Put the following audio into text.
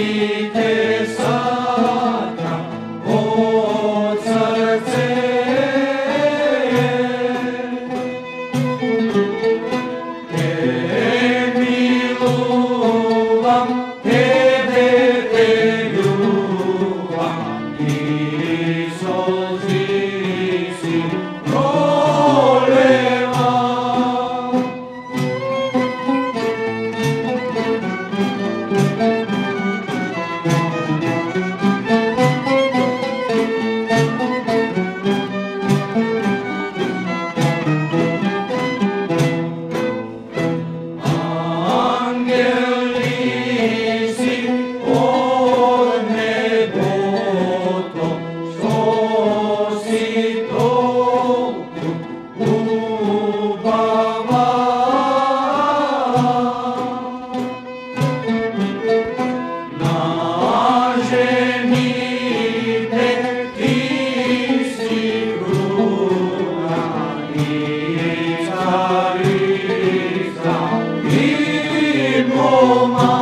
Vite Oh, my